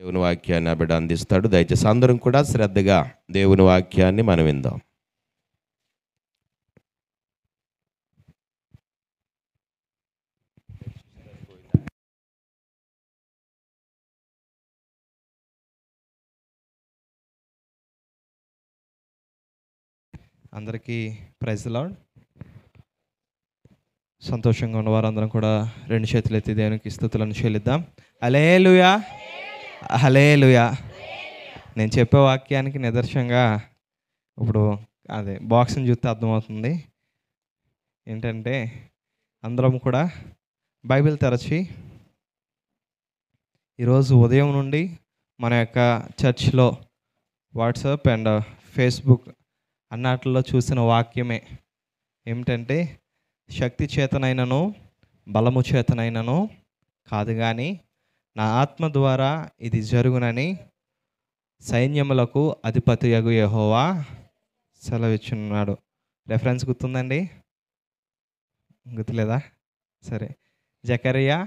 దేవుని వాక్యాన్ని ఆ బిడ్డ అందిస్తాడు. దయచేసి అందరం కూడా శ్రద్ధగా దేవుని వాక్యాన్ని మనం విందాం. అందరికీ ప్రైజ్ లాడ్ సంతోషంగా ఉన్న వారందరం కూడా రెండు చేతులు ఎత్తి దేవునికి స్థుతులను చెల్లిద్దాం. అలేలుయా హలేలుయా నేను చెప్పే వాక్యానికి నిదర్శనంగా ఇప్పుడు అదే బాక్స్ని చూస్తే అర్థమవుతుంది. ఏంటంటే అందరం కూడా బైబిల్ తెరచి ఈరోజు ఉదయం నుండి మన యొక్క చర్చ్లో వాట్సాప్ అండ్ ఫేస్బుక్ అన్నాటిలో చూసిన వాక్యమే ఏమిటంటే శక్తి చేతనైనను బలము చేతనైనను కాదు కానీ నా ఆత్మ ద్వారా ఇది జరుగునని సైన్యములకు అధిపతి యగు యహోవా సెలవిచ్చున్నాడు. రెఫరెన్స్ గుర్తుందండి? గుర్తులేదా? సరే. జకరియా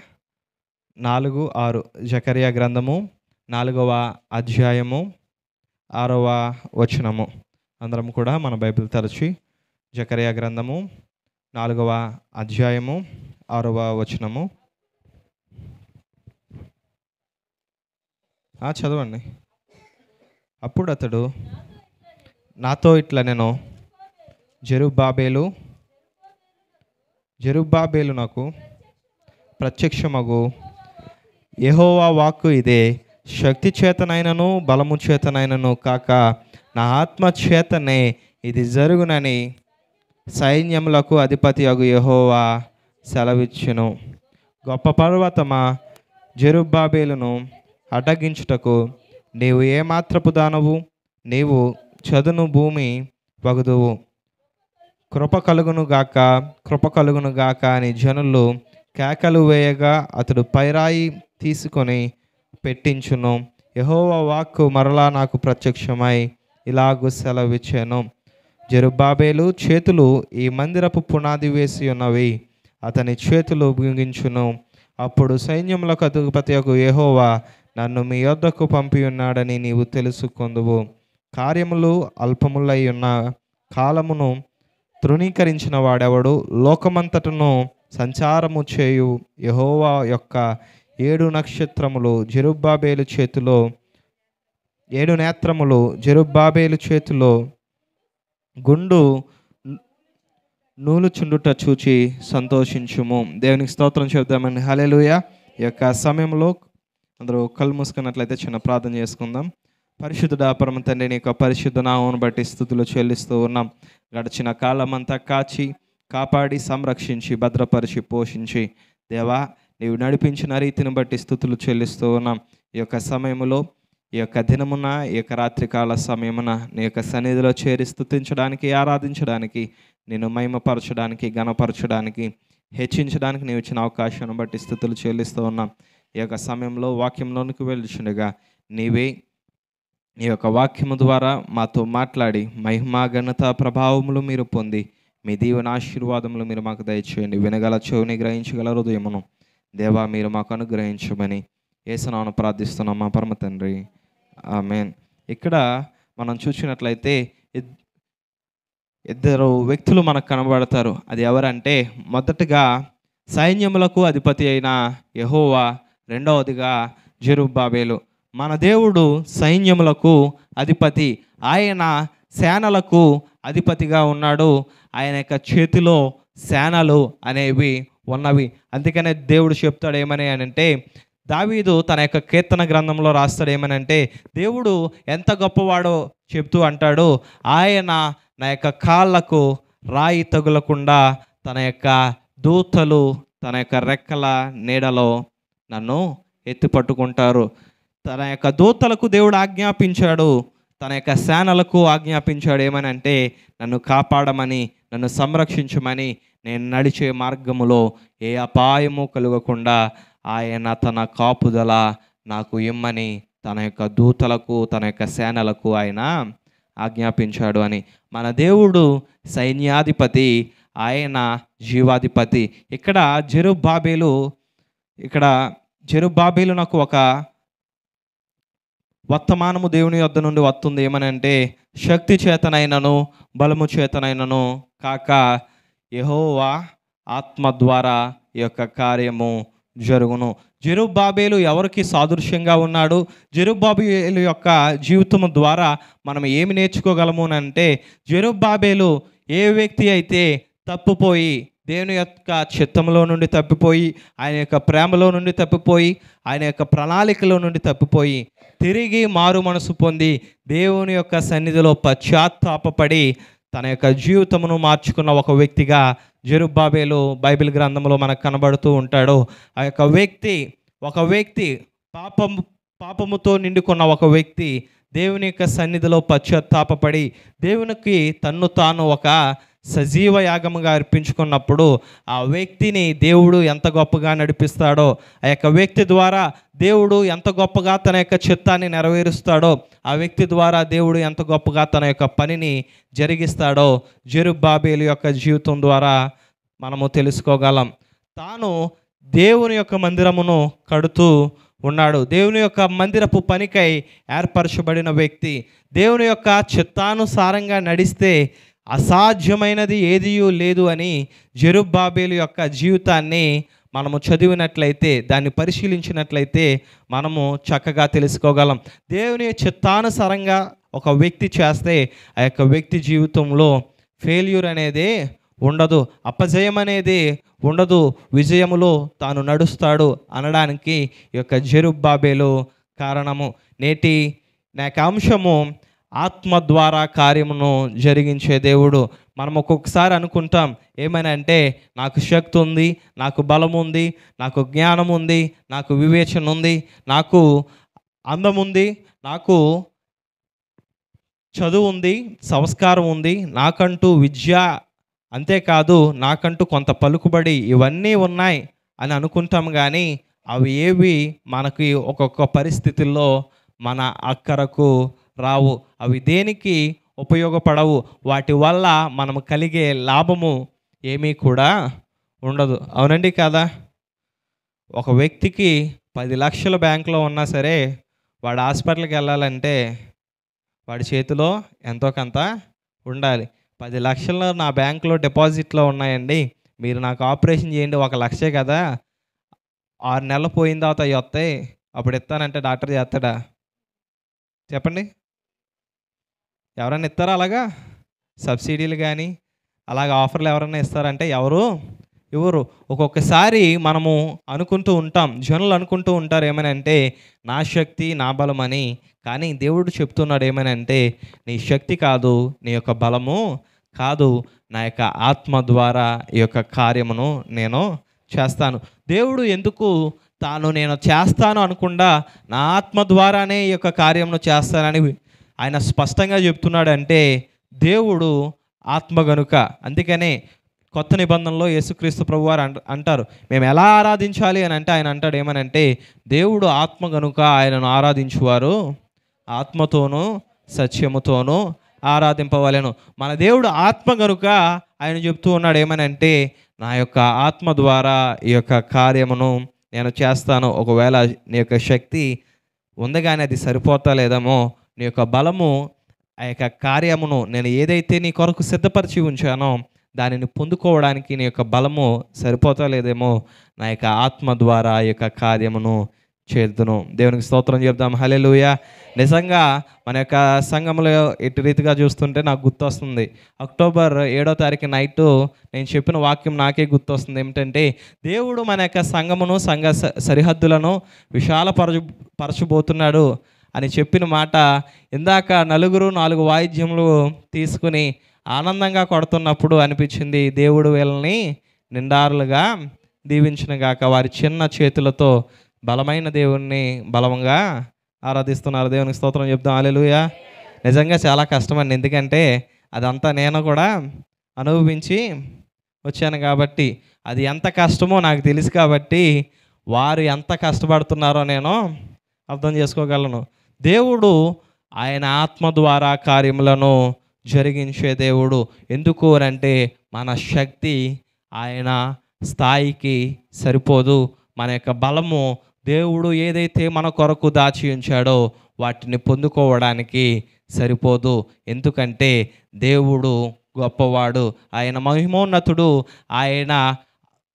నాలుగు ఆరు. జకరియా గ్రంథము నాలుగవ అధ్యాయము ఆరవ వచనము. అందరం కూడా మన బైబిల్ తరచి జకరియా గ్రంథము నాలుగవ అధ్యాయము ఆరవ వచనము చదవండి. అప్పుడు అతడు నాతో ఇట్లా నేను జెరుబాబేలు జెరుబాబేలు నాకు ప్రత్యక్షమగు. ఎహోవా వాక్కు ఇదే శక్తి చేతనైనను బలము చేతనైనను కాక నా ఆత్మ చేతనే ఇది జరుగునని సైన్యములకు అధిపతి అగు యహోవా సెలవిచ్చును. గొప్ప పర్వతమా జెరుబాబేలును అడ్డగించుటకు నీవు ఏమాత్రపు దానవు? నీవు చదును భూమి వగుదువు. కృప కలుగును గాక కృప కలుగును గాక అని జనులు కేకలు వేయగా అతడు పైరాయి తీసుకొని పెట్టించును. యెహోవా వాక్కు మరలా నాకు ప్రత్యక్షమై ఇలాగు సెలవిచ్చాను. జరుబాబేలు చేతులు ఈ మందిరపు పునాది వేసి ఉన్నవి అతని చేతులు బిగించును అప్పుడు సైన్యములకు అధిపతి యొక్క యహోవా నన్ను మీ యొద్దకు పంపి ఉన్నాడని నీవు తెలుసుకొందువు. కార్యములు అల్పములై ఉన్న కాలమును తృణీకరించిన వాడెవడు? లోకమంతటను సంచారము చేయు యహోవా యొక్క ఏడు నక్షత్రములు జెరుబ్బాబేలు చేతిలో ఏడు నేత్రములు జెరుబ్బాబేలు చేతిలో గుండు నూలు చుండుట చూచి సంతోషించుము. దేవునికి స్తోత్రం చెబుదామండి. హల్లెలూయా. ఈ యొక్క సమయంలో అందరూ కళ్ళు మూసుకున్నట్లయితే చిన్న ప్రార్థన చేసుకుందాం. పరిశుద్ధుడ పరమ తండ్రి నీ యొక్క పరిశుద్ధ నామను బట్టి స్థుతులు చెల్లిస్తూ ఉన్నాం. గడిచిన కాలం అంతా కాచి కాపాడి సంరక్షించి భద్రపరిచి పోషించి దేవా నీవు నడిపించిన రీతిని బట్టి స్థుతులు చెల్లిస్తూ ఉన్నాం. ఈ యొక్క సమయంలో ఈ యొక్క దినమున ఈ యొక్క రాత్రికాల సమయమున నీ యొక్క సన్నిధిలో చేరి స్థుతించడానికి ఆరాధించడానికి నేను మహిమపరచడానికి గణపరచడానికి హెచ్చించడానికి నీవు ఇచ్చిన అవకాశాన్ని బట్టి స్థుతులు చెల్లిస్తూ ఉన్నాం. ఈ యొక్క సమయంలో వాక్యంలోనికి వెళ్ళుచుండగా నీవే ఈ యొక్క వాక్యము ద్వారా మాతో మాట్లాడి మహిమా ఘనత ప్రభావములు మీరు పొంది మీ దీవెన ఆశీర్వాదములు మీరు మాకు దయచేయండి. వినగల చెవిని గ్రహించగల హృదయమును దేవా మీరు మాకు అనుగ్రహించమని ఏసునాను ప్రార్థిస్తున్నాం. మా పరమ తండ్రి. ఆమెన్. ఇక్కడ మనం చూసినట్లయితే ఇద్దరు వ్యక్తులు మనకు కనబడతారు. అది ఎవరంటే మొదటగా సైన్యములకు అధిపతి అయిన యహోవా రెండవదిగా జెరుబ్బాబేలు. మన దేవుడు సైన్యములకు అధిపతి. ఆయన సేనలకు అధిపతిగా ఉన్నాడు. ఆయన యొక్క చేతిలో సేనలు అనేవి ఉన్నవి. అందుకనే దేవుడు చెప్తాడు ఏమని అని అంటే దావీదు తన యొక్క కీర్తన గ్రంథంలో రాస్తాడు ఏమని అంటే దేవుడు ఎంత గొప్పవాడో చెప్తూ అంటాడు ఆయన నా యొక్క కాళ్ళకు రాయి తగులకుండా తన యొక్క దూతలు తన యొక్క రెక్కల నీడలో నన్ను ఎత్తి పట్టుకుంటారు. తన యొక్క దూతలకు దేవుడు ఆజ్ఞాపించాడు. తన యొక్క సేనలకు ఆజ్ఞాపించాడు ఏమని అంటే నన్ను కాపాడమని నన్ను సంరక్షించమని నేను నడిచే మార్గములో ఏ అపాయము కలగకుండా ఆయన తన కాపుదల నాకు ఇమ్మని తన యొక్క దూతలకు తన యొక్క సేనలకు ఆయన ఆజ్ఞాపించాడు అని. మన దేవుడు సైన్యాధిపతి ఆయన జీవాధిపతి. ఇక్కడ జెరుబాబేలు ఇక్కడ జెరుబాబేలు నాకు ఒక వర్తమానము దేవుని వద్ద నుండి వస్తుంది ఏమనంటే శక్తి చేతనైనను బలము చేతనైనను కాక యహోవా ఆత్మ ద్వారా ఈ యొక్క కార్యము జరుగును. జెరుబాబేలు ఎవరికి సాదృశ్యంగా ఉన్నాడు? జెరుబాబేలు యొక్క జీవితం ద్వారా మనం ఏమి నేర్చుకోగలము అంటే జెరుబాబేలు ఏ వ్యక్తి అయితే తప్పుపోయి దేవుని యొక్క చిత్తంలో నుండి తప్పిపోయి ఆయన యొక్క ప్రేమలో నుండి తప్పిపోయి ఆయన యొక్క ప్రణాళికలో నుండి తప్పిపోయి తిరిగి మారు మనసు పొంది దేవుని యొక్క సన్నిధిలో పశ్చాత్తాపడి తన యొక్క జీవితమును మార్చుకున్న ఒక వ్యక్తిగా జెరుబ్బాబేలు బైబిల్ గ్రంథంలో మనకు కనబడుతూ ఉంటాడు. ఆ యొక్క వ్యక్తి ఒక వ్యక్తి పాపము పాపముతో నిండుకున్న ఒక వ్యక్తి దేవుని యొక్క సన్నిధిలో పశ్చాత్తాపపడి దేవునికి తన్ను తాను ఒక సజీవ యాగముగా అర్పించుకున్నప్పుడు ఆ వ్యక్తిని దేవుడు ఎంత గొప్పగా నడిపిస్తాడో ఆ యొక్క వ్యక్తి ద్వారా దేవుడు ఎంత గొప్పగా తన యొక్క చిత్తాన్ని నెరవేరుస్తాడో ఆ వ్యక్తి ద్వారా దేవుడు ఎంత గొప్పగా తన యొక్క పనిని జరిగిస్తాడో జెరుబ్బాబేలు యొక్క జీవితం ద్వారా మనము తెలుసుకోగలం. తాను దేవుని యొక్క మందిరమును కడుతూ ఉన్నాడు. దేవుని యొక్క మందిరపు పనికై ఏర్పరచబడిన వ్యక్తి. దేవుని యొక్క చిత్తానుసారంగా నడిస్తే అసాధ్యమైనది ఏదియూ లేదు అని జెరుబ్బాబేలు యొక్క జీవితాన్ని మనము చదివినట్లయితే దాన్ని పరిశీలించినట్లయితే మనము చక్కగా తెలుసుకోగలం. దేవుని చిత్తానుసారంగా ఒక వ్యక్తి చేస్తే ఆ యొక్క వ్యక్తి జీవితంలో ఫెయిల్యూర్ అనేది ఉండదు. అపజయం అనేది ఉండదు. విజయములో తాను నడుస్తాడు అనడానికి ఈ యొక్క జెరుబ్బాబేలు కారణము. నేటి నాకు అంశము ఆత్మ ద్వారా కార్యమును జరిగించే దేవుడు. మనం ఒక్కొక్కసారి అనుకుంటాం ఏమైనా అంటే నాకు శక్తి ఉంది నాకు బలం ఉంది నాకు జ్ఞానం ఉంది నాకు వివేచన ఉంది నాకు అందం ఉంది నాకు చదువు ఉంది సంస్కారం ఉంది నాకంటూ విద్య అంతేకాదు నాకంటూ కొంత పలుకుబడి ఇవన్నీ ఉన్నాయి అని అనుకుంటాం కానీ అవి ఏవి మనకి ఒక్కొక్క పరిస్థితుల్లో మన అక్కరకు రావు. అవి దేనికి ఉపయోగపడవు? వాటి వల్ల మనం కలిగే లాభము ఏమీ కూడా ఉండదు. అవునండి కదా? ఒక వ్యక్తికి పది లక్షల బ్యాంకులో ఉన్నా సరే వాడు హాస్పిటల్కి వెళ్ళాలంటే వాడి చేతిలో ఎంతో కొంత ఉండాలి. పది లక్షలు నా బ్యాంకులో డిపాజిట్లో ఉన్నాయండి. మీరు నాకు ఆపరేషన్ చేయండి ఒక లక్షే కదా. ఆరు నెలలు పోయిన తర్వాత అవి వస్తాయి. అప్పుడు ఇస్తానంటే డాక్టర్ చేస్తాడా? చెప్పండి. ఎవరైనా ఇస్తారా అలాగా? సబ్సిడీలు కానీ అలాగే ఆఫర్లు ఎవరైనా ఇస్తారంటే ఎవరు? ఎవరు? ఒక్కొక్కసారి మనము అనుకుంటూ ఉంటాం జనులు అనుకుంటూ ఉంటారు ఏమనంటే అంటే నా శక్తి నా బలం అని. కానీ దేవుడు చెప్తున్నాడు ఏమనంటే అంటే నీ శక్తి కాదు నీ యొక్క బలము కాదు నా యొక్క ఆత్మ ద్వారా ఈ యొక్క కార్యమును నేను చేస్తాను. దేవుడు ఎందుకు తాను నేను చేస్తాను అనకుండా నా ఆత్మ ద్వారానే ఈ యొక్క కార్యమును చేస్తానని ఆయన స్పష్టంగా చెప్తున్నాడు అంటే దేవుడు ఆత్మ గనుక అందుకనే కొత్త నిబంధనలో యేసుక్రీస్తు ప్రభు వారు అంట- అంటారు మేము ఎలా ఆరాధించాలి? అని అంటే ఆయన అంటాడు ఏమనంటే దేవుడు ఆత్మ గనుక ఆయనను ఆరాధించువారు ఆత్మతోనూ సత్యముతోనూ ఆరాధింపవలెను. మన దేవుడు ఆత్మ గనుక ఆయన చెప్తూ ఉన్నాడు ఏమనంటే నా యొక్క ఆత్మ ద్వారా ఈ యొక్క కార్యమును నేను చేస్తాను. ఒకవేళ నీ యొక్క శక్తి ఉంది కానీ అది సరిపోతా లేదేమో నీ యొక్క బలము ఆ యొక్క కార్యమును నేను ఏదైతే నీ కొరకు సిద్ధపరిచి ఉంచానో దానిని పొందుకోవడానికి నీ యొక్క బలము సరిపోతా లేదేమో నా యొక్క ఆత్మ ద్వారా ఆ యొక్క కార్యమును చేద్దును దేవునికి స్తోత్రం చెప్దాం. హలెలుయ నిజంగా మన యొక్క సంఘంలో ఎటు రీతిగా చూస్తుంటే నాకు గుర్తొస్తుంది. అక్టోబర్ ఏడో తారీఖు నైట్ నేను చెప్పిన వాక్యం నాకే గుర్తొస్తుంది. ఏమిటంటే దేవుడు మన యొక్క సంఘమును సంఘ స- సరిహద్దులను విశాలపరచు పరచబోతున్నాడు. అని చెప్పిన మాట ఇందాక నలుగురు నాలుగు వాయిద్యములు తీసుకుని ఆనందంగా కొడుతున్నప్పుడు అనిపించింది దేవుడు వీళ్ళని నిండారులుగా దీవించిన గాక వారి చిన్న చేతులతో బలమైన దేవుణ్ణి బలంగా ఆరాధిస్తున్నారు. దేవునికి స్తోత్రం చెప్దాం. అలెలుయా నిజంగా చాలా కష్టమండి. ఎందుకంటే అదంతా నేను కూడా అనుభవించి వచ్చాను కాబట్టి అది ఎంత కష్టమో నాకు తెలుసు కాబట్టి వారు ఎంత కష్టపడుతున్నారో నేను అర్థం చేసుకోగలను. దేవుడు ఆయన ఆత్మ ద్వారా కార్యములను జరిగించే దేవుడు. ఎందుకు అంటే మన శక్తి ఆయన స్థాయికి సరిపోదు. మన యొక్క బలము దేవుడు ఏదైతే మన కొరకు దాచి ఉంచాడో వాటిని పొందుకోవడానికి సరిపోదు. ఎందుకంటే దేవుడు గొప్పవాడు. ఆయన మహిమోన్నతుడు ఆయన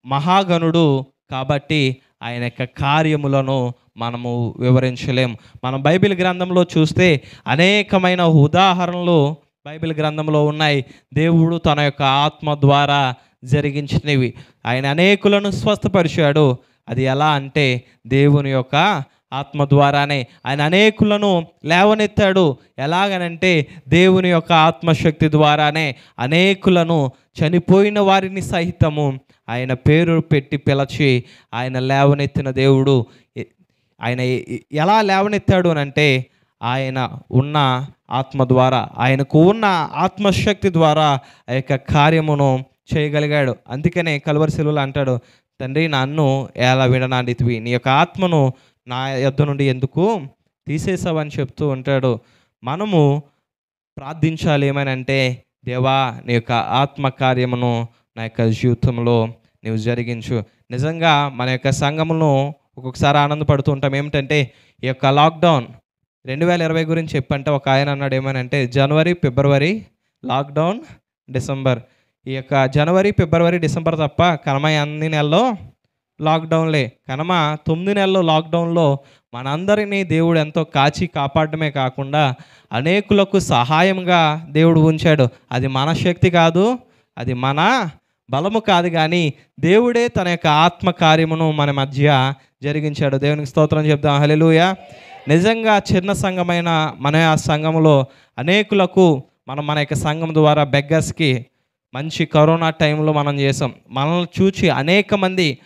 మహాగణుడు కాబట్టి ఆయన యొక్క కార్యములను మనము వివరించలేం. మనం బైబిల్ గ్రంథంలో చూస్తే అనేకమైన ఉదాహరణలు బైబిల్ గ్రంథంలో ఉన్నాయి. దేవుడు తన యొక్క ఆత్మ ద్వారా జరిగించినవి. ఆయన అనేకులను స్వస్థపరిచాడు. అది ఎలా అంటే దేవుని యొక్క ఆత్మ ద్వారానే. ఆయన అనేకులను లేవనెత్తాడు. ఎలాగనంటే దేవుని యొక్క ఆత్మశక్తి ద్వారానే. అనేకులను చనిపోయిన వారిని సహితము ఆయన పేరు పెట్టి పిలచి ఆయన లేవనెత్తిన దేవుడు ఆయన ఎలా లేవనెత్తాడు అని అంటే ఆయన ఉన్న ఆత్మ ద్వారా ఆయనకు ఉన్న ఆత్మశక్తి ద్వారా ఆ యొక్క కార్యమును చేయగలిగాడు. అందుకనే కలువరి శిలువలు అంటాడు తండ్రి నన్ను ఎలా విడనాడితివి? నీ యొక్క ఆత్మను నా యొద్ నుండి ఎందుకు తీసేసావని చెప్తూ ఉంటాడు. మనము ప్రార్థించాలి ఏమని అంటే దేవా నీ యొక్క ఆత్మ కార్యమును నా యొక్క జీవితంలో నీవు జరిగించు. నిజంగా మన యొక్క సంఘమును ఒక్కొక్కసారి ఆనందపడుతూ ఉంటాం. ఏమిటంటే ఈ యొక్క లాక్డౌన్ రెండు వేల ఇరవై గురించి చెప్పంటే ఒక ఆయన అన్నాడు ఏమనంటే జనవరి ఫిబ్రవరి లాక్డౌన్ డిసెంబర్. ఈ యొక్క జనవరి ఫిబ్రవరి డిసెంబర్ తప్ప కనమ అన్ని నెలలో లాక్డౌన్లే. కనమ తొమ్మిది నెలలు లాక్డౌన్లో మనందరినీ దేవుడు ఎంతో కాచి కాపాడమే కాకుండా అనేకులకు సహాయంగా దేవుడు ఉంచాడు. అది మన శక్తి కాదు అది మన బలము కాదు కానీ దేవుడే తన యొక్క ఆత్మ కార్యమును మన మధ్య జరిగించాడు. దేవునికి స్తోత్రం చెప్దాం. హలెలుయ నిజంగా చిన్న సంఘమైన మన ఆ సంఘములో అనేకులకు మనం మన యొక్క సంఘం ద్వారా బెగ్గర్స్కి మంచి కరోనా టైంలో మనం చేసాం. మనల్ని చూచి అనేక మంది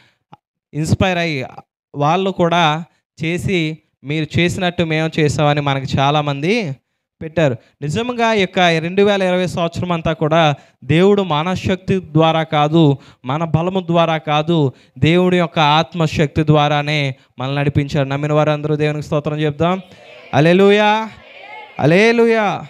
ఇన్స్పైర్ అయ్యి వాళ్ళు కూడా చేసి మీరు చేసినట్టు మేము చేసామని మనకి చాలామంది పెట్టారు. నిజంగా యొక్క రెండు వేల ఇరవై సంవత్సరం అంతా కూడా దేవుడు మనశక్తి ద్వారా కాదు మన బలము ద్వారా కాదు దేవుడి యొక్క ఆత్మశక్తి ద్వారానే మనల్ని నడిపించారు. నమ్మిన వారందరూ దేవునికి స్తోత్రం చెప్దాం. అలేలుయా అలేలుయా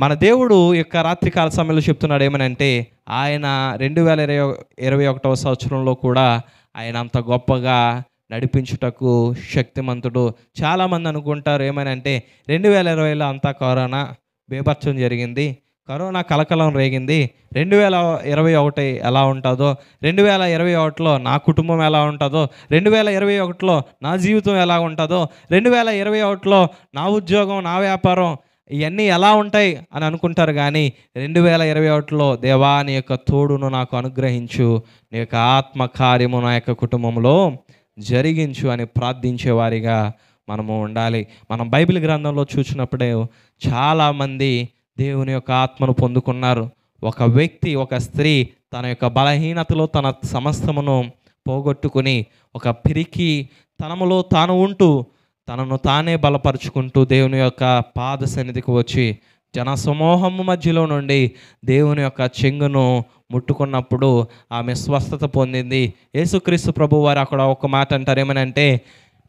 మన దేవుడు యొక్క రాత్రికాల సమయంలో చెప్తున్నాడు ఏమనంటే ఆయన రెండు వేల ఇరవై ఇరవై ఒకటవ సంవత్సరంలో కూడా ఆయన అంత గొప్పగా నడిపించుటకు శక్తిమంతుడు. చాలామంది అనుకుంటారు ఏమనంటే రెండు వేల ఇరవైలో అంతా కరోనా బీభత్సం జరిగింది. కరోనా కలకలం రేగింది. రెండు వేల ఇరవై ఒకటి ఎలా ఉంటుందో రెండు వేల ఇరవై ఒకటిలో నా కుటుంబం ఎలా ఉంటుందో రెండు వేల ఇరవై ఒకటిలో నా జీవితం ఎలా ఉంటుందో రెండు వేల ఇరవై ఒకటిలో నా ఉద్యోగం నా వ్యాపారం ఇవన్నీ ఎలా ఉంటాయి అని అనుకుంటారు కానీ రెండు వేల ఇరవై ఒకటిలో దేవా నీ యొక్క తోడును నాకు అనుగ్రహించు. నీ యొక్క ఆత్మ కార్యము నా యొక్క కుటుంబంలో జరిగించు అని ప్రార్థించేవారిగా మనము ఉండాలి. మనం బైబిల్ గ్రంథంలో చూసినప్పుడే చాలామంది దేవుని యొక్క ఆత్మను పొందుకున్నారు. ఒక వ్యక్తి ఒక స్త్రీ తన యొక్క బలహీనతలో తన సమస్తమును పోగొట్టుకుని ఒక పిరికి తనములో తాను ఉంటూ తనను తానే బలపరుచుకుంటూ దేవుని యొక్క పాద సన్నిధికి వచ్చి జనసమూహము మధ్యలో నుండి దేవుని యొక్క చెంగును ముట్టుకున్నప్పుడు ఆమె స్వస్థత పొందింది. యేసుక్రీస్తు ప్రభు వారు అక్కడ ఒక మాట అంటారు ఏమనంటే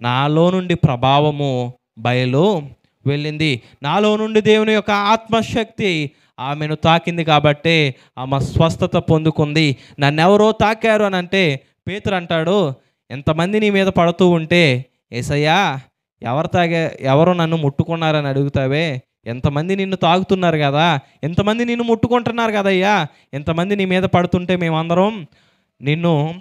నాలో నుండి ప్రభావము బయలు వెళ్ళింది. నాలో నుండి దేవుని యొక్క ఆత్మశక్తి ఆమెను తాకింది కాబట్టే ఆమె స్వస్థత పొందుకుంది. నన్ను ఎవరో తాకారు అని అంటే పేతురు అంటాడు ఎంతమంది నీ మీద పడుతూ ఉంటే ఏసయ్యా ఎవరు తాగే ఎవరు నన్ను ముట్టుకున్నారని అడుగుతావే? ఎంతమంది నిన్ను తాగుతున్నారు కదా? ఎంతమంది నిన్ను ముట్టుకుంటున్నారు కదయ్యా? ఎంతమంది నీ మీద పడుతుంటే మేమందరం నిన్ను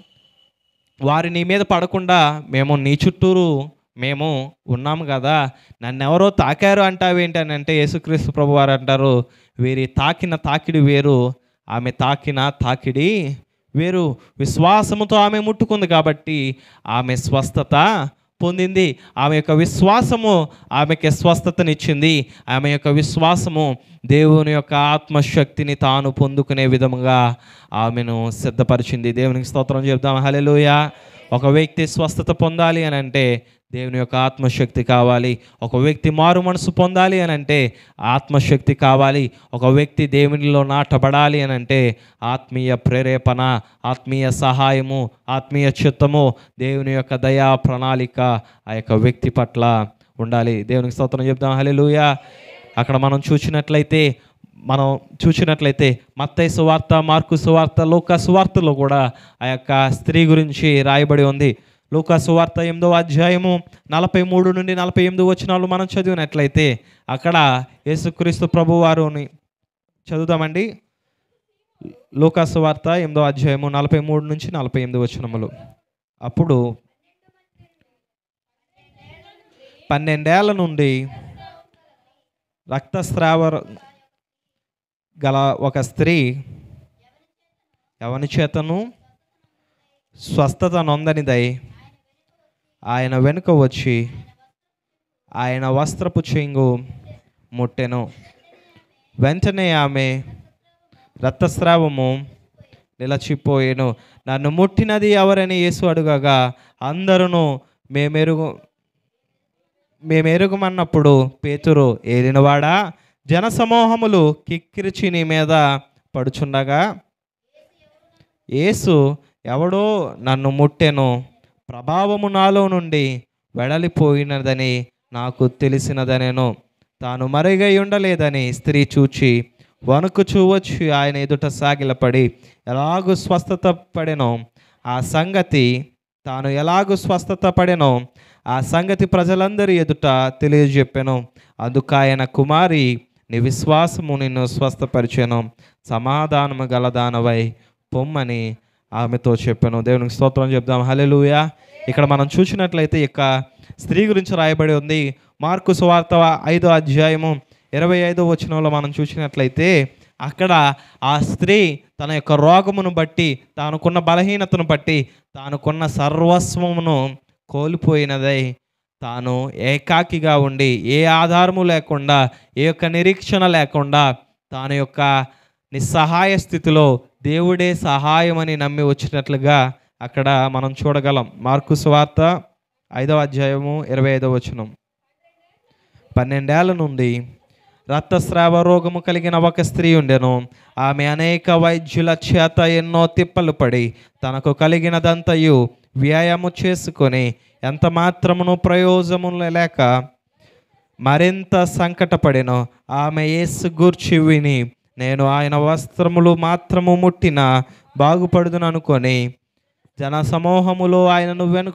వారి నీ మీద పడకుండా మేము నీ చుట్టూరు మేము ఉన్నాము కదా? నన్ను ఎవరో తాకారు అంటావేంటి అని అంటే యేసుక్రీస్తు ప్రభు వారు అంటారు వీరి తాకిన తాకిడి వేరు ఆమె తాకిన తాకిడి వేరు. విశ్వాసముతో ఆమె ముట్టుకుంది కాబట్టి ఆమె స్వస్థత పొందింది. ఆమె యొక్క విశ్వాసము ఆమెకి స్వస్థతనిచ్చింది. ఆమె యొక్క విశ్వాసము దేవుని యొక్క ఆత్మశక్తిని తాను పొందుకునే విధముగా ఆమెను సిద్ధపరిచింది. దేవునికి స్తోత్రం చెప్దాం. హలెలుయా ఒక వ్యక్తి స్వస్థత పొందాలి అని అంటే దేవుని యొక్క ఆత్మశక్తి కావాలి. ఒక వ్యక్తి మారు మనసు పొందాలి అని అంటే ఆత్మశక్తి కావాలి. ఒక వ్యక్తి దేవునిలో నాటబడాలి అని అంటే ఆత్మీయ ప్రేరేపణ ఆత్మీయ సహాయము ఆత్మీయ చిత్తము దేవుని యొక్క దయా ప్రణాళిక ఆ యొక్క వ్యక్తి పట్ల ఉండాలి. దేవునికి స్తోత్రం చెప్దాం. హలే అక్కడ మనం చూసినట్లయితే మనం చూసినట్లయితే మత్తయ్య సువార్త మార్కు సువార్త లోక సువార్తలో కూడా ఆ యొక్క స్త్రీ గురించి రాయబడి ఉంది. లోక సువార్త ఎనిమిదో అధ్యాయము నలభై మూడు నుండి నలభై ఎనిమిది వచనాలు మనం చదివినట్లయితే అక్కడ యేసుక్రీస్తు ప్రభు వారుని చదువుదామండి లూకాసు ఎనిమిదో అధ్యాయము నలభై మూడు నుంచి నలభై ఎనిమిది వచనములు. అప్పుడు పన్నెండేళ్ళ నుండి రక్తస్రావ గల ఒక స్త్రీ ఎవని చేతను స్వస్థత నొందనిదై ఆయన వెనుక వచ్చి ఆయన వస్త్రపు చెంగు ముట్టెను. వెంటనే ఆమె రక్తస్రావము నిలచిపోయేను. నన్ను ముట్టినది ఎవరని యేసు అడుగగా అందరూ మేమెరుగు మేమెరుగుమన్నప్పుడు పేతురు ఏలినవాడా? జనసమూహములు కిక్కిరిచి నీ మీద పడుచుండగా యేసు ఎవడో నన్ను ముట్టెను ప్రభావము నాలో నుండి వెడలిపోయినదని నాకు తెలిసినదనేను. తాను మరుగై ఉండలేదని స్త్రీ చూచి వణుకుచూ వచ్చి ఆయన ఎదుట సాగిలపడి ఎలాగూ స్వస్థత పడెనో? ఆ సంగతి తాను ఎలాగూ స్వస్థత పడెనో? ఆ సంగతి ప్రజలందరి ఎదుట తెలియజెప్పెను. అందుకు ఆయన కుమారి నీ విశ్వాసము నిన్ను స్వస్థపరిచను సమాధానము గలదానవై పొమ్మని ఆమెతో చెప్పాను. దేవునికి స్తోత్రం చెప్దాం. హలెలుయా ఇక్కడ మనం చూసినట్లయితే ఇక స్త్రీ గురించి రాయబడి ఉంది. మార్కు సువార్త ఐదో అధ్యాయము ఇరవై ఐదో వచనంలో మనం చూసినట్లయితే అక్కడ ఆ స్త్రీ తన యొక్క రోగమును బట్టి తానుకున్న బలహీనతను బట్టి తానుకున్న సర్వస్వమును కోల్పోయినదై తాను ఏకాకిగా ఉండి ఏ ఆధారము లేకుండా ఏ యొక్క నిరీక్షణ లేకుండా తాను యొక్క నిస్సహాయ స్థితిలో దేవుడే సహాయం అని నమ్మి వచ్చినట్లుగా అక్కడ మనం చూడగలం. మార్కు స్వార్త ఐదవ అధ్యాయము ఇరవై ఐదవ వచనం. పన్నెండేళ్ళ నుండి రక్తస్రావ రోగము కలిగిన ఒక స్త్రీ ఉండెను. ఆమె అనేక వైద్యుల చేత ఎన్నో తిప్పలు పడి తనకు కలిగినదంతయు వ్యాయామం చేసుకొని ఎంత మాత్రమును ప్రయోజనము లేక మరింత సంకటపడినో ఆమె యేసు గూర్చి విని నేను ఆయన వస్త్రములు మాత్రము ముట్టిన బాగుపడుదును అనుకొని జన సమూహములో ఆయనను వెను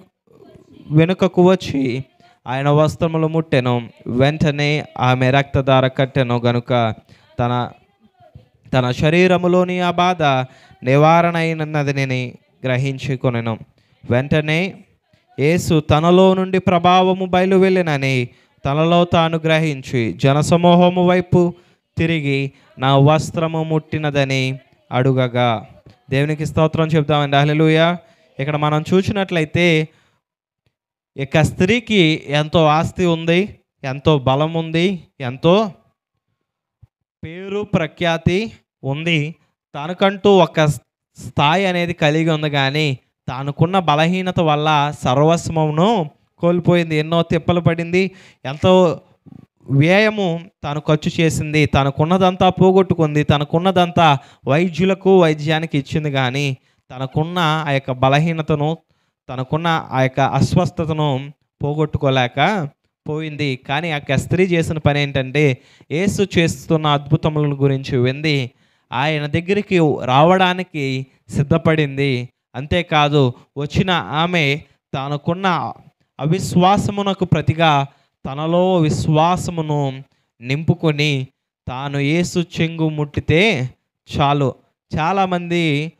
వెనుకకు వచ్చి ఆయన వస్త్రములు ముట్టెను. వెంటనే ఆమె రక్తధార కట్టెను గనుక తన తన శరీరములోని ఆ బాధ నివారణ అయినదని గ్రహించుకొనెను. వెంటనే యేసు తనలో నుండి ప్రభావము బయలువెళ్ళినని తనలో తాను గ్రహించి జనసమూహము వైపు తిరిగి నా వస్త్రము ముట్టినదని అడుగగా. దేవునికి స్తోత్రం చెప్తామండి అహ్లెలుయ ఇక్కడ మనం చూసినట్లయితే ఇక స్త్రీకి ఎంతో ఆస్తి ఉంది ఎంతో బలం ఉంది ఎంతో పేరు ప్రఖ్యాతి ఉంది. తనకంటూ ఒక స్థాయి అనేది కలిగి ఉంది కానీ తానుకున్న బలహీనత వల్ల సర్వస్వమును కోల్పోయింది. ఎన్నో తిప్పలు పడింది. ఎంతో వ్యయము తాను ఖర్చు చేసింది. తనకున్నదంతా పోగొట్టుకుంది. తనకున్నదంతా వైద్యులకు వైద్యానికి ఇచ్చింది కానీ తనకున్న ఆ యొక్క బలహీనతను తనకున్న ఆ యొక్క అస్వస్థతను పోగొట్టుకోలేక పోయింది. కానీ ఆ యొక్క స్త్రీ చేసిన పని ఏంటంటే ఏసు చేస్తున్న అద్భుతముల గురించి వింది. ఆయన దగ్గరికి రావడానికి సిద్ధపడింది. అంతేకాదు వచ్చిన ఆమె తనకున్న అవిశ్వాసమునకు ప్రతిగా తనలో విశ్వాసమును నింపుకొని తాను ఏసు చెంగు ముట్టితే చాలు. చాలామంది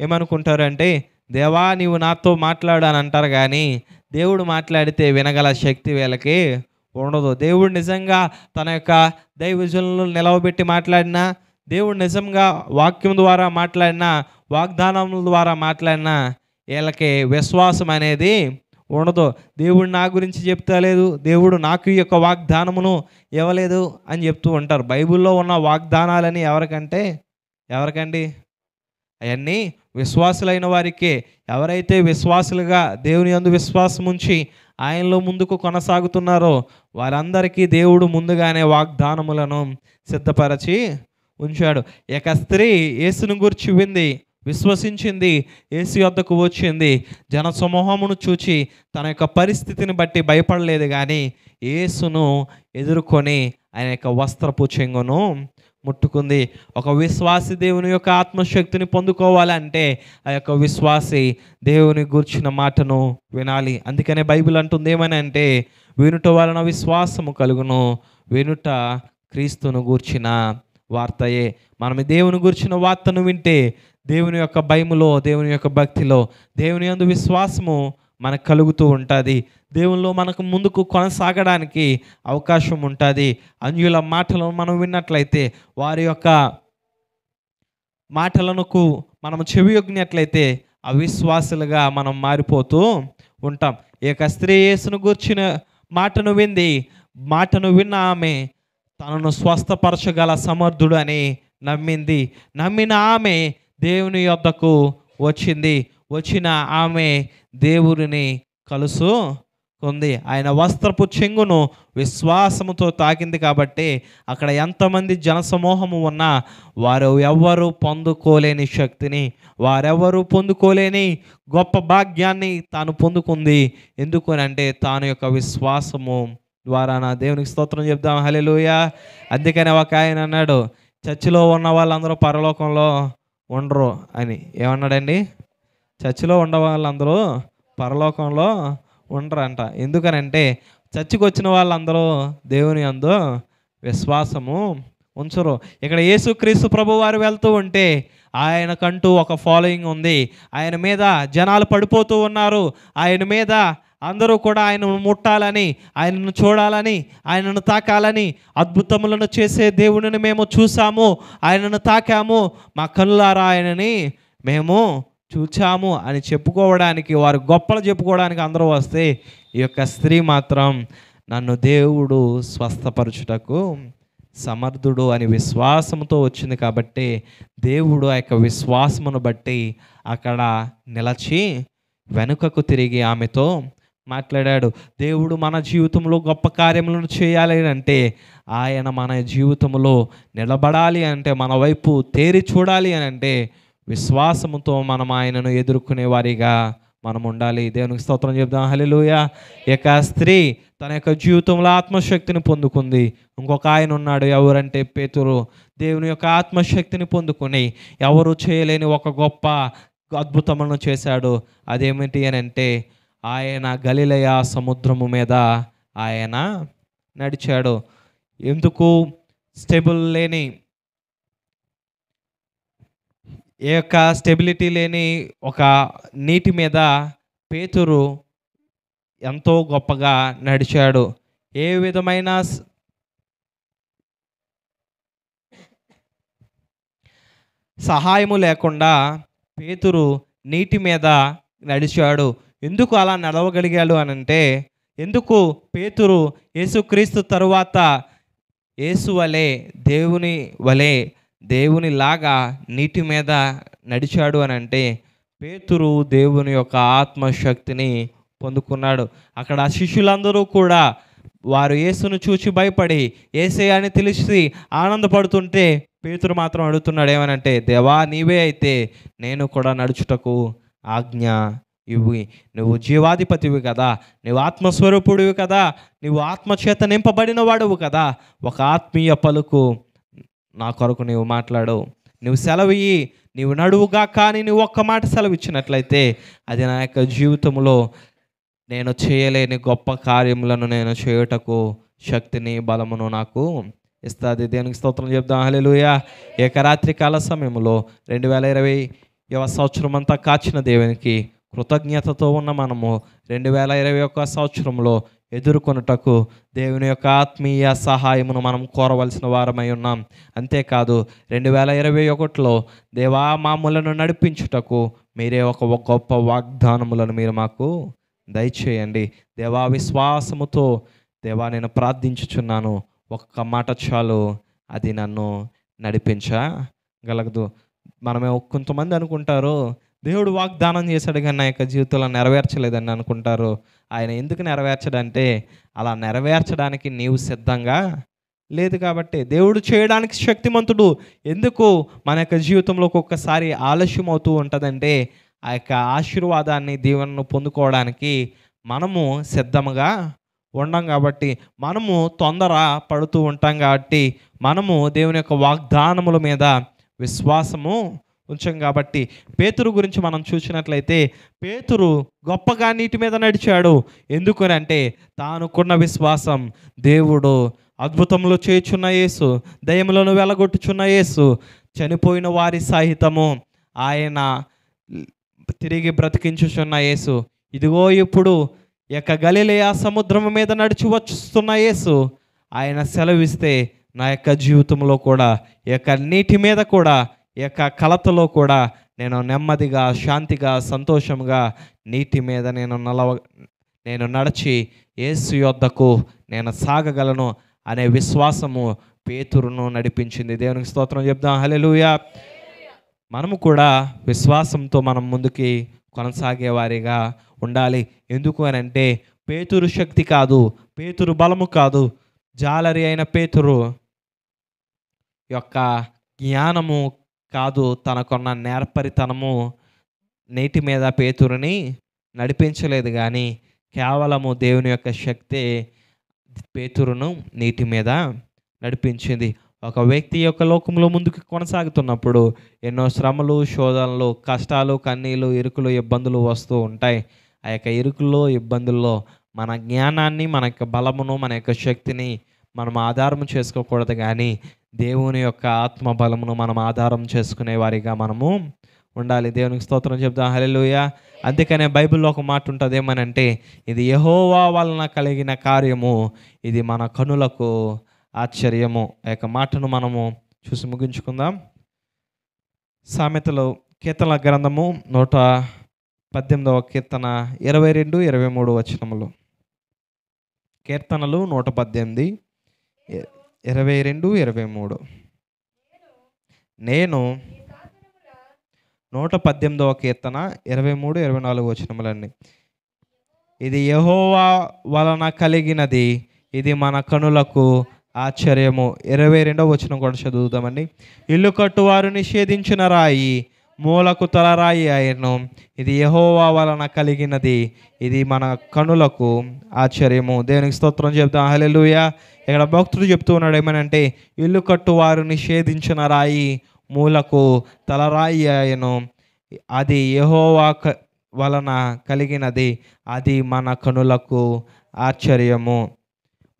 ఏమనుకుంటారంటే దేవా నీవు నాతో మాట్లాడు అని అంటారు కానీ దేవుడు మాట్లాడితే వినగల శక్తి వీళ్ళకి ఉండదు. దేవుడు నిజంగా తన యొక్క దైవజనులు నిలవబెట్టి మాట్లాడినా దేవుడు నిజంగా వాక్యం ద్వారా మాట్లాడినా వాగ్దానం ద్వారా మాట్లాడినా వీళ్ళకి విశ్వాసం అనేది ఉండదు. దేవుడు నా గురించి చెప్తా లేదు దేవుడు నాకు ఈ యొక్క వాగ్దానమును ఇవ్వలేదు అని చెప్తూ ఉంటారు. బైబిల్లో ఉన్న వాగ్దానాలని ఎవరికంటే ఎవరికండి? అవన్నీ విశ్వాసులైన వారికే. ఎవరైతే విశ్వాసులుగా దేవుని యందు విశ్వాసం ఉంచి ఆయనలో ముందుకు కొనసాగుతున్నారో వారందరికీ దేవుడు ముందుగానే వాగ్దానములను సిద్ధపరచి ఉంచాడు. ఇక స్త్రీ యేసును గురించి వింది విశ్వసించింది ఏసు యొద్దకు వచ్చింది. జనసమూహమును చూచి తన యొక్క పరిస్థితిని బట్టి భయపడలేదు కానీ ఏసును ఎదుర్కొని ఆయన యొక్క వస్త్రపు చెంగును ముట్టుకుంది. ఒక విశ్వాసి దేవుని యొక్క ఆత్మశక్తిని పొందుకోవాలంటే ఆ యొక్క విశ్వాసి దేవుని గూర్చిన మాటను వినాలి. అందుకనే బైబిల్ అంటుంది ఏమని అంటే వినుట వలన విశ్వాసము కలుగును వినుట క్రీస్తును గూర్చిన వార్తయే. మనం దేవుని గూర్చిన వార్తను వింటే దేవుని యొక్క భయములో దేవుని యొక్క భక్తిలో దేవుని యందు విశ్వాసము మనకు కలుగుతూ ఉంటుంది. దేవునిలో మనకు ముందుకు కొనసాగడానికి అవకాశం ఉంటుంది. అన్యుల మాటలను మనం విన్నట్లయితే వారి యొక్క మాటలకు మనం చెవియొగ్గినట్లయితే అవిశ్వాసులుగా మనం మారిపోతూ ఉంటాం. ఈ యొక్క స్త్రీ యేసును గూర్చిన మాటను వింది. మాటను విన్న ఆమె తనను స్వస్థపరచగల సమర్థుడు అని నమ్మింది. నమ్మిన ఆమె దేవుని యొద్దకు వచ్చింది. వచ్చిన ఆమె దేవుడిని కలుసు కొంది ఆయన వస్త్రపు చెంగును విశ్వాసముతో తాకింది కాబట్టి అక్కడ ఎంతమంది జనసమూహము ఉన్నా వారు ఎవ్వరూ పొందుకోలేని శక్తిని వారెవరూ పొందుకోలేని గొప్ప భాగ్యాన్ని తాను పొందుకుంది. ఎందుకు అంటే తాను యొక్క విశ్వాసము ద్వారా నా దేవునికి స్తోత్రం చెప్దాం. హలెలుయ అందుకని ఒక ఆయన అన్నాడు చర్చిలో ఉన్న వాళ్ళందరూ పరలోకంలో ఉండరు అని. ఏమన్నాడండి? చర్చిలో ఉండే వాళ్ళందరూ పరలోకంలో ఉండరంట. ఎందుకనంటే చర్చికి వచ్చిన వాళ్ళందరూ దేవుని అందు విశ్వాసము ఉంచరు. ఇక్కడ యేసుక్రీస్తు ప్రభు వారు వెళ్తూ ఉంటే ఆయనకంటూ ఒక ఫాలోయింగ్ ఉంది. ఆయన మీద జనాలు పడిపోతూ ఉన్నారు. ఆయన మీద అందరూ కూడా ఆయనను ముట్టాలని ఆయనను చూడాలని ఆయనను తాకాలని అద్భుతములను చేసే దేవుడిని మేము చూసాము ఆయనను తాకాము. మా కనులారా ఆయనని మేము చూచాము అని చెప్పుకోవడానికి వారు గొప్పలు చెప్పుకోవడానికి అందరూ వస్తే ఈ యొక్క స్త్రీ మాత్రం నన్ను దేవుడు స్వస్థపరచుటకు సమర్థుడు అని విశ్వాసంతో వచ్చింది కాబట్టి దేవుడు ఆ యొక్క విశ్వాసమును బట్టి అక్కడ నిలచి వెనుకకు తిరిగి ఆమెతో మాట్లాడాడు. దేవుడు మన జీవితంలో గొప్ప కార్యములను చేయాలి అంటే ఆయన మన జీవితంలో నిలబడాలి అంటే మన వైపు తేరి చూడాలి అని అంటే విశ్వాసముతో మనం ఆయనను ఎదుర్కొనే వారిగా మనం ఉండాలి. దేవునికి స్తోత్రం చెప్దాం. హలిలోయ యొక్క స్త్రీ తన యొక్క జీవితంలో ఆత్మశక్తిని పొందుకుంది. ఇంకొక ఆయన ఉన్నాడు ఎవరంటే పేతురు. దేవుని యొక్క ఆత్మశక్తిని పొందుకొని ఎవరు చేయలేని ఒక గొప్ప అద్భుతములను చేశాడు. అదేమిటి అని అంటే ఆయన గలిలయ సముద్రము మీద ఆయన నడిచాడు. ఎందుకు? స్టెబుల్ లేని ఏ యొక్క స్టెబిలిటీ లేని ఒక నీటి మీద పేతురు ఎంతో గొప్పగా నడిచాడు. ఏ విధమైన సహాయము లేకుండా పేతురు నీటి మీద నడిచాడు. ఎందుకు అలా నడవగలిగాడు అని అంటే ఎందుకు పేతురు యేసుక్రీస్తు తరువాత యేసు వలె దేవుని వలె దేవుని లాగా నీటి మీద నడిచాడు అని అంటే పేతురు దేవుని యొక్క ఆత్మశక్తిని పొందుకున్నాడు. అక్కడ శిష్యులందరూ కూడా వారు యేసును చూచి భయపడి ఏసే అని తెలిసి ఆనందపడుతుంటే పేతురు మాత్రం అడుగుతున్నాడు ఏమనంటే దేవా నీవే అయితే నేను కూడా నడుచుటకు ఆజ్ఞ ఇవి నువ్వు జీవాధిపతివి కదా. నువ్వు ఆత్మస్వరూపుడివి కదా. నువ్వు ఆత్మచేత నింపబడిన వాడువు కదా. ఒక ఆత్మీయ పలుకు నా కొరకు నీవు మాట్లాడు నువ్వు సెలవియ్యి. నీవు నడువుగా కానీ నువ్వు ఒక్క మాట సెలవు ఇచ్చినట్లయితే అది నా యొక్క జీవితంలో నేను చేయలేని గొప్ప కార్యములను నేను చేయుటకు శక్తిని బలమును నాకు ఇస్తుంది. దేనికి స్తోత్రం చెప్దాం. హల్లెలూయా. ఏకరాత్రి కాల సమయంలో రెండు వేల ఇరవై యువ సంవత్సరం అంతా కాచిన దేవునికి కృతజ్ఞతతో ఉన్న మనము రెండు వేల ఇరవై ఒక్క సంవత్సరంలో ఎదుర్కొనుటకు దేవుని యొక్క ఆత్మీయ సహాయమును మనం కోరవలసిన వారమై ఉన్నాం. అంతేకాదు రెండు వేల ఇరవై ఒకటిలో దేవా మామూలను నడిపించుటకు మీరే ఒక ఒక గొప్ప వాగ్దానములను మీరు మాకు దయచేయండి. దేవా విశ్వాసముతో దేవా నేను ప్రార్థించుచున్నాను. ఒక్క మాట చాలు అది నన్ను నడిపించగలగదు. మనమే కొంతమంది అనుకుంటారు దేవుడు వాగ్దానం చేశాడు కానీ నా యొక్క జీవితంలో నెరవేర్చలేదని అనుకుంటారు. ఆయన ఎందుకు నెరవేర్చడంటే అలా నెరవేర్చడానికి నీవు సిద్ధంగా లేదు కాబట్టి దేవుడు చేయడానికి శక్తిమంతుడు. ఎందుకు? మన యొక్క జీవితంలో ఒక్కొక్కసారి ఆలస్యం అవుతూ ఉంటుందంటే ఆ యొక్క ఆశీర్వాదాన్ని దీవెనను పొందుకోవడానికి మనము సిద్ధముగా ఉండం కాబట్టి మనము తొందర పడుతూ ఉంటాం కాబట్టి మనము దేవుని యొక్క వాగ్దానముల మీద విశ్వాసము ఉంచాం కాబట్టి పేతురు గురించి మనం చూసినట్లయితే పేతురు గొప్పగా నీటి మీద నడిచాడు. ఎందుకనంటే తానుకున్న విశ్వాసం దేవుడు అద్భుతములు చేయుచున్న యేసు దయములను వెలగొట్టుచున్న యేసు చనిపోయిన వారి సాహితము ఆయన తిరిగి బ్రతికించుచున్న యేసు. ఇదిగో ఇప్పుడు యొక్క గలిలయ సముద్రం మీద నడిచి వస్తున్న యేసు. ఆయన సెలవిస్తే నా యొక్క జీవితంలో కూడా యొక్క నీటి మీద కూడా ఈ యొక్క కలతలో కూడా నేను నెమ్మదిగా శాంతిగా సంతోషంగా నీటి మీద నేను నలవ నేను నడిచి ఏసు యొద్దకు నేను సాగగలను అనే విశ్వాసము పేతురును నడిపించింది. దేవునికి స్తోత్రం చెప్దాం. హలెలుయా మనము కూడా విశ్వాసంతో మనం ముందుకి కొనసాగేవారిగా ఉండాలి. ఎందుకు అని అంటే పేతురు శక్తి కాదు పేతురు బలము కాదు జాలరి అయిన పేతురు యొక్క జ్ఞానము కాదు తనకున్న నేర్పరితనము నీటి మీద పేతురుని నడిపించలేదు కానీ కేవలము దేవుని యొక్క శక్తి పేతురును నీటి మీద నడిపించింది. ఒక వ్యక్తి యొక్క లోకంలో ముందుకు కొనసాగుతున్నప్పుడు ఎన్నో శ్రమలు శోధనలు కష్టాలు కన్నీలు ఇరుకులు ఇబ్బందులు వస్తూ ఉంటాయి. ఆ యొక్క ఇరుకుల్లో ఇబ్బందుల్లో మన జ్ఞానాన్ని మన యొక్క బలమును మన యొక్క శక్తిని మనం ఆధారం చేసుకోకూడదు కానీ దేవుని యొక్క ఆత్మ బలమును మనం ఆధారం చేసుకునే వారిగా మనము ఉండాలి. దేవునికి స్తోత్రం చెప్తాం హలెలుయ అందుకనే బైబిల్లో ఒక మాట ఉంటుంది ఏమనంటే ఇది యహోవా వలన కలిగిన కార్యము ఇది మన కనులకు ఆశ్చర్యము. ఆ యొక్క మాటను మనము చూసి ముగించుకుందాం. సామెతలు కీర్తన గ్రంథము నూట పద్దెనిమిదవ కీర్తన ఇరవై రెండు ఇరవై మూడు వచనములు. కీర్తనలు నూట పద్దెనిమిది. ఇరవై రెండు ఇరవై మూడు. నేను నూట పద్దెనిమిదవ కీర్తన ఇరవై మూడు ఇరవై నాలుగు వచనములండి ఇది యహోవా వలన కలిగినది. ఇది మన కనులకు ఆశ్చర్యము. ఇరవై రెండవ వచనం కూడా చదువుతామండి ఇల్లు కట్టువారు నిషేధించిన రాయి మూలకు తలరాయి ఆయను ఇది యహోవా వలన కలిగినది. ఇది మన కనులకు ఆశ్చర్యము. దేవునికి స్తోత్రం చెప్తాం. హల్లెలూయా. ఇక్కడ భక్తుడు చెప్తూ ఉన్నాడు ఏమనంటే ఇల్లు కట్టువారు నిషేధించిన రాయి మూలకు తలరాయి ఆయను అది యహోవా క- వలన కలిగినది. అది మన కనులకు ఆశ్చర్యము.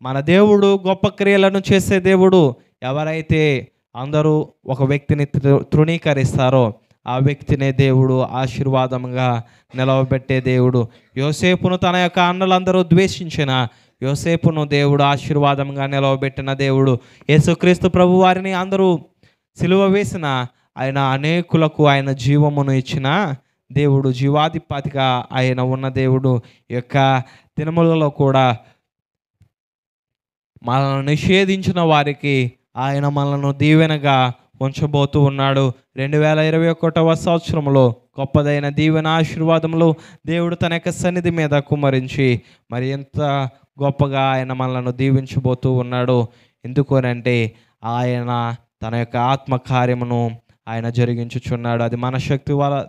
మన దేవుడు గొప్ప క్రియలను చేసే దేవుడు ఎవరైతే అందరూ ఒక వ్యక్తిని తృ- తృణీకరిస్తారో ఆ వ్యక్తినే దేవుడు ఆశీర్వాదంగా నిలవబెట్టే దేవుడు. యోసేపును తన యొక్క అన్నలందరూ ద్వేషించిన యోసేపును దేవుడు ఆశీర్వాదంగా నిలవబెట్టిన దేవుడు. యేసుక్రీస్తు ప్రభు వారిని అందరూ సిలువ వేసిన ఆయన అనేకులకు ఆయన జీవమును ఇచ్చిన దేవుడు జీవాధిపతిగా ఆయన ఉన్న దేవుడు. యొక్క దినములలో కూడా మనల్ని నిషేధించిన వారికి ఆయన మనల్ని దీవెనగా ఉంచబోతూ ఉన్నాడు. రెండు వేల ఇరవై ఒకటవ సంవత్సరంలో గొప్పదైన దీవెన ఆశీర్వాదములు దేవుడు తన యొక్క సన్నిధి మీద కుమరించి మరి ఎంత గొప్పగా ఆయన మనలను దీవించబోతూ ఉన్నాడు. ఎందుకోనంటే ఆయన తన యొక్క ఆత్మకార్యమును ఆయన జరిగించుచున్నాడు. అది మన శక్తి వల్ల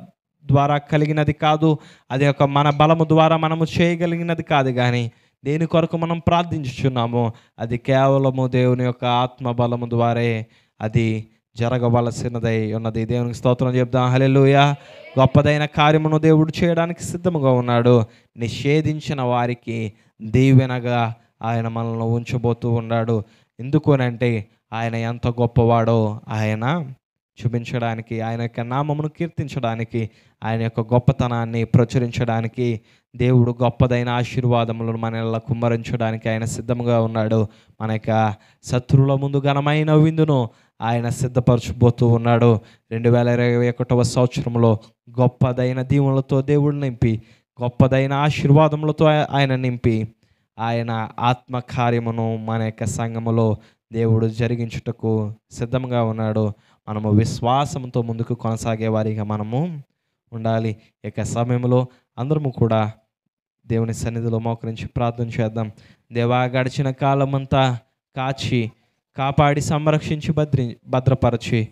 ద్వారా కలిగినది కాదు. అది ఒక మన బలము ద్వారా మనము చేయగలిగినది కాదు కానీ దేని కొరకు మనం ప్రార్థించుచున్నాము అది కేవలము దేవుని యొక్క ఆత్మ బలము ద్వారే. అది జరగవలసినదై ఉన్నది. దేవునికి స్తోత్రం చెప్దాం. హలెలుయ గొప్పదైన కార్యమును దేవుడు చేయడానికి సిద్ధముగా ఉన్నాడు. నిషేధించిన వారికి దీవెనగా ఆయన మనల్ని ఉంచబోతూ ఉన్నాడు. ఎందుకునంటే ఆయన ఎంత గొప్పవాడో ఆయన చూపించడానికి ఆయన యొక్క నామమును కీర్తించడానికి ఆయన యొక్క గొప్పతనాన్ని ప్రచురించడానికి దేవుడు గొప్పదైన ఆశీర్వాదములను మన కుమ్మరించడానికి ఆయన సిద్ధంగా ఉన్నాడు. మన యొక్క శత్రువుల ముందు ఘనమైన విందును ఆయన సిద్ధపరచబోతూ ఉన్నాడు. రెండు వేల ఇరవై ఒకటవ సంవత్సరంలో గొప్పదైన దీవులతో దేవుడు నింపి గొప్పదైన ఆశీర్వాదములతో ఆయన నింపి ఆయన ఆత్మ కార్యమును మన యొక్క సంఘములో దేవుడు జరిగించుటకు సిద్ధంగా ఉన్నాడు. మనము విశ్వాసంతో ముందుకు కొనసాగే వారిగా మనము ఉండాలి. యొక్క సమయంలో అందరము కూడా దేవుని సన్నిధిలో మోకరించి ప్రార్థన చేద్దాం. దేవా గడిచిన కాలమంతా కాచి కాపాడి సంరక్షించి భద్రి భద్రపరచి.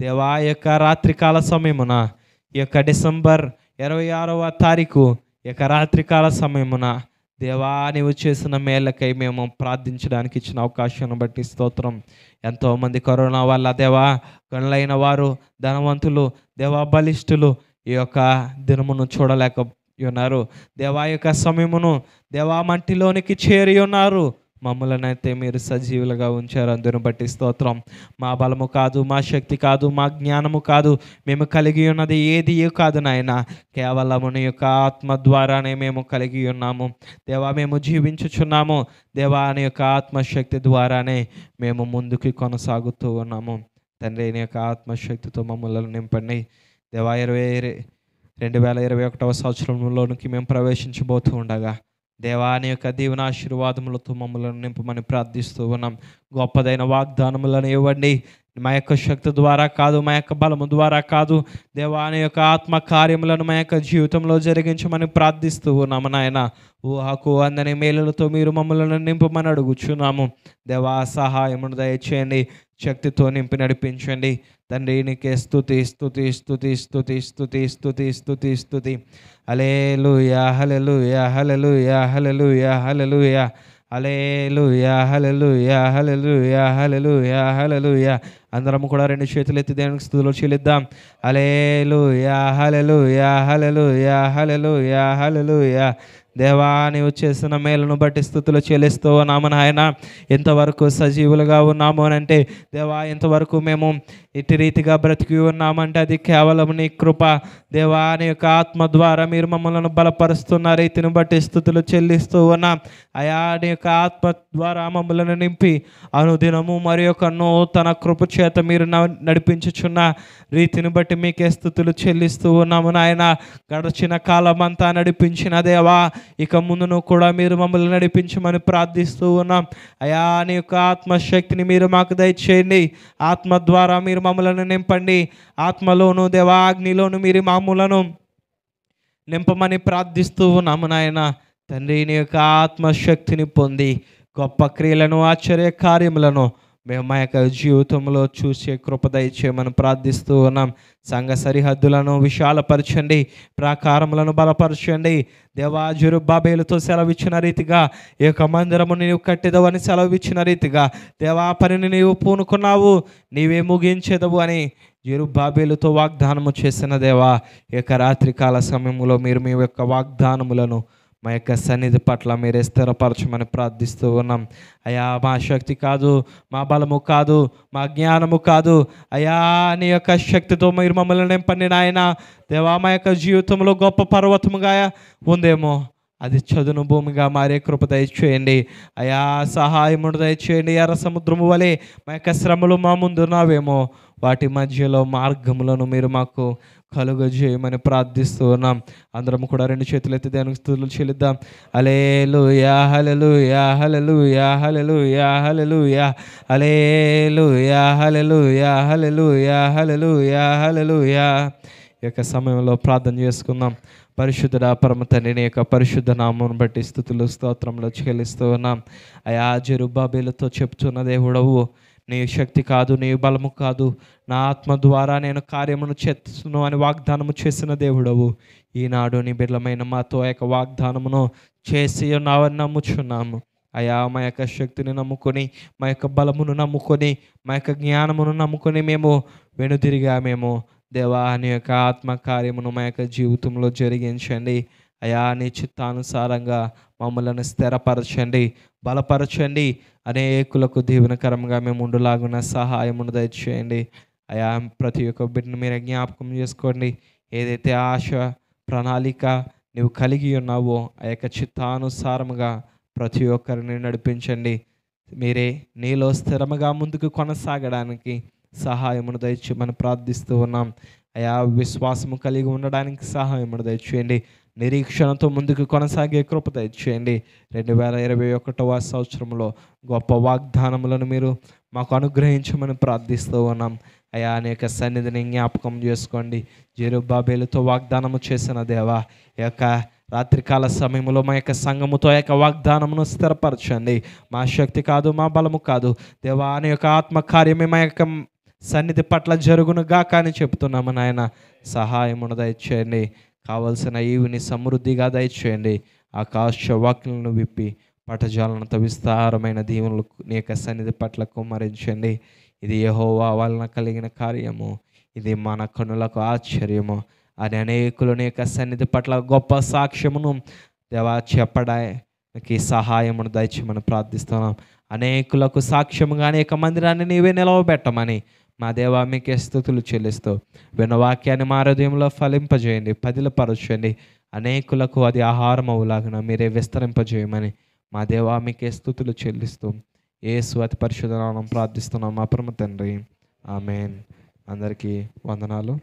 దేవా యొక్క రాత్రికాల సమయమున ఈ యొక్క డిసెంబర్ ఇరవై ఆరవ తారీఖు ఈ యొక్క రాత్రికాల సమయమున దేవా నీవు చేసిన మేళ్ళకై మేము ప్రార్థించడానికి ఇచ్చిన అవకాశాన్ని బట్టి స్తోత్రం. ఎంతోమంది కరోనా వల్ల దేవా గనులైన వారు ధనవంతులు దేవా బలిష్ఠులు ఈ యొక్క దినమును చూడలేక ఉన్నారు. దేవా యొక్క సమయమును దేవా మంటిలోనికి చేరి ఉన్నారు. మమ్మలనైతే అయితే మీరు సజీవులుగా ఉంచారు. అందును బట్టి స్తోత్రం. మా బలము కాదు మా శక్తి కాదు మా జ్ఞానము కాదు. మేము కలిగి ఉన్నది ఏది కాదు నాయన. కేవలము నీ యొక్క ఆత్మ ద్వారానే మేము కలిగి ఉన్నాము. దేవా మేము జీవించుచున్నాము. దేవా నీ యొక్క ఆత్మశక్తి ద్వారానే మేము ముందుకు కొనసాగుతూ ఉన్నాము. తండ్రి నీ యొక్క ఆత్మశక్తితో మమ్మల్ని నింపండి. దేవా ఇరవై రెండు వేల ఇరవై ఒకటవ సంవత్సరంలోనికి మేము ప్రవేశించబోతూ ఉండగా దేవాని యొక్క దీవనాశీర్వాదములతో మమ్మల్ని నింపమని ప్రార్థిస్తూ ఉన్నాం. గొప్పదైన వాగ్దానములను ఇవ్వండి. మా యొక్క శక్తి ద్వారా కాదు మా యొక్క బలము ద్వారా కాదు. దేవాని యొక్క ఆత్మ కార్యములను మా యొక్క జీవితంలో జరిగించమని ప్రార్థిస్తూ ఉన్నాము నాయన. ఊహకు అందని మేలులతో మీరు మమ్మల్ని నింపమని అడుగుచున్నాము. దేవా సహాయమును దయచేయండి. శక్తితో నింపి నడిపించండి. తండ్రి నీకే స్థుతి స్థుతి స్థుతి స్థుతి స్థుతి స్థుతి స్థుతి స్థుతి అలేలు యాహలలు యాహలలు యాహలలు యాహలలు యా అలేలు యాహలలు యాహలలు యాహలలు యాహలలు యా అందరం కూడా రెండు చేతులు ఎత్తి దేవునికి స్థుతులు చెల్లిద్దాం. హల్లెలూయా హల్లెలూయా హల్లెలూయా హల్లెలూయా హల్లెలూయా. దేవా నీవు చేసిన మేలును బట్టి స్థుతులు చెల్లిస్తూ ఉన్నాము నాయన. ఎంతవరకు సజీవులుగా ఉన్నాము అని అంటే దేవా ఎంతవరకు మేము ఇటు రీతిగా బ్రతికి ఉన్నామంటే అది కేవలం నీ కృప. దేవా నీ యొక్క ఆత్మ ద్వారా మీరు మమ్మల్ని బలపరుస్తున్న రీతిని బట్టి స్థుతులు చెల్లిస్తూ ఉన్నాం. అయా నీ యొక్క ఆత్మ ద్వారా మమ్మల్ని నింపి అనుదినము మరి యొక్క నూతన కృప చేత మీరు నడిపించుచున్న రీతిని బట్టి మీకే స్థుతులు చెల్లిస్తూ ఉన్నాము నాయన. గడిచిన కాలం అంతా నడిపించిన దేవా ఇక ముందును కూడా మీరు మమ్మల్ని నడిపించమని ప్రార్థిస్తూ ఉన్నాం. అయా నీ యొక్క ఆత్మశక్తిని మీరు మాకు దయచేయండి. ఆత్మ ద్వారా మీరు మమ్మలను నింపండి. ఆత్మలోను దేవా అగ్నిలోను మీరు మామూలను నింపమని ప్రార్థిస్తూ ఉన్నాము నాయన. తండ్రి నీ యొక్క ఆత్మశక్తిని పొంది గొప్ప క్రియలను ఆశ్చర్య కార్యములను మేము మా యొక్క జీవితంలో చూసే కృపదయచే మనం ప్రార్థిస్తూ ఉన్నాం. సంఘ సరిహద్దులను విశాలపరచండి ప్రాకారములను బలపరచండి. దేవా జురుబాబేలతో సెలవిచ్చిన రీతిగా ఈ యొక్క మందిరము నీవు కట్టెదవని సెలవిచ్చిన రీతిగా దేవా పనిని నీవు పూనుకున్నావు నీవే ముగించేదవు అని జెరుబ్బాబేలుతో వాగ్దానము చేసిన దేవా ఈ యొక్క రాత్రికాల సమయంలో మీరు మీ యొక్క వాగ్దానములను మా యొక్క సన్నిధి పట్ల మీరే స్థిరపరచమని ప్రార్థిస్తూ ఉన్నాం. అయా మా శక్తి కాదు మా బలము కాదు మా జ్ఞానము కాదు. అయా నీ యొక్క శక్తితో మీరు మమ్మల్ని నింపండి నాయన. దేవా మా యొక్క జీవితంలో గొప్ప పర్వతముగా ఉందేమో. అది చదును భూమిగా మారే కృప దయచేయండి. అయా సహాయమును దయచేయండి. ఎర్ర సముద్రము వలె మా యొక్క శ్రమలు మా ముందున్నావేమో వాటి మధ్యలో మార్గములను మీరు మాకు కలుగజేయమని ప్రార్థిస్తూ ఉన్నాం అందరం కూడా రెండు చేతులు ఎత్తి దానికి స్థుతులు చెల్లిద్దాం. అలేలు యా హలలు యా హలలు యా హలలు యా హలలు యా అలేలు యా హలలు యా హలలు యా హలలు యా హలలు యా ఈ యొక్క సమయంలో ప్రార్థన చేసుకుందాం. పరిశుద్ధుడ పరమ తండ్రిని యొక్క పరిశుద్ధ నామం బట్టి స్థుతులు స్తోత్రంలో చెల్లిస్తూ ఉన్నాం అయా జరుబాబేలతో చెప్తున్న దేవుడవు నీ శక్తి కాదు నీ బలము కాదు. నా ఆత్మ ద్వారా నేను కార్యమును చేస్తున్నాను అని వాగ్దానము చేసిన దేవుడవు. ఈనాడు నీ బిడ్డమైన మాతో యొక్క వాగ్దానమును చేసి ఉన్నావని నమ్ముచున్నాము. అయా మా యొక్క శక్తిని నమ్ముకొని మా యొక్క బలమును నమ్ముకొని మా యొక్క జ్ఞానమును నమ్ముకొని మేము వెనుదిరిగా మేము దేవా నీ యొక్క ఆత్మకార్యమును మా యొక్క జీవితంలో జరిగించండి. అయా నీ చిత్తానుసారంగా మమ్మల్ని స్థిరపరచండి బలపరచండి. అనేకులకు దీవెనకరంగా మేము ఉండులాగున్న సహాయమును దయచేయండి. అయా ప్రతి ఒక్క బిడ్డను మీరు జ్ఞాపకం చేసుకోండి. ఏదైతే ఆశ ప్రణాళిక నువ్వు కలిగి ఉన్నావో ఆ యొక్క చిత్తానుసారముగా ప్రతి ఒక్కరిని నడిపించండి. మీరే నీలో స్థిరముగా ముందుకు కొనసాగడానికి సహాయమును దయచేయమని ప్రార్థిస్తూ ఉన్నాం. అయా విశ్వాసము కలిగి ఉండడానికి సహాయమును దయచేయండి. నిరీక్షణతో ముందుకు కొనసాగే కృప దయచేయండి. రెండు వేల ఇరవై ఒకటవ సంవత్సరంలో గొప్ప వాగ్దానములను మీరు మాకు అనుగ్రహించమని ప్రార్థిస్తూ ఉన్నాం. అయా అనేక సన్నిధిని జ్ఞాపకం చేసుకోండి. జెరుబాబేలుతో వాగ్దానము చేసిన దేవా ఈ యొక్క రాత్రికాల సమయంలో మా యొక్క సంఘముతో ఆ యొక్క వాగ్దానమును స్థిరపరచండి. మా శక్తి కాదు మా బలము కాదు. దేవా అనే యొక్క ఆత్మకార్యమే మా యొక్క సన్నిధి పట్ల జరుగునుగా కానీ చెప్తున్నాము నాయన. సహాయమును దయచేయండి. కావలసిన ఈవిని సమృద్ధిగా దయచేయండి. ఆకాశ వాక్యులను విప్పి పటజాలనంత విస్తారమైన దీవులు నీ యొక్క సన్నిధి పట్ల కుమ్మరించండి. ఇది యహోవా వలన కలిగిన కార్యము. ఇది మన కనులకు ఆశ్చర్యము. అని అనేకులు నీ యొక్క సన్నిధి పట్ల గొప్ప సాక్ష్యమును దేవా చెప్పడానికి సహాయమును దయచేయమని ప్రార్థిస్తున్నాం. అనేకులకు సాక్ష్యముగా అనేక మందిరాన్ని నీవే నిలవబెట్టమని మా దేవా మీకే స్థుతులు చెల్లిస్తూ విన్న వాక్యాన్ని మా హృదయంలో ఫలింపజేయండి పదిలపరచండి. అనేకులకు అది ఆహారం అవులాగిన మీరే విస్తరింపజేయమని మా దేవా మీకే స్థుతులు చెల్లిస్తూ ఏసు అతి పరిశుధనానం ప్రార్థిస్తున్నాం మా పరమ తండ్రి. ఆమెన్. అందరికీ వందనాలు.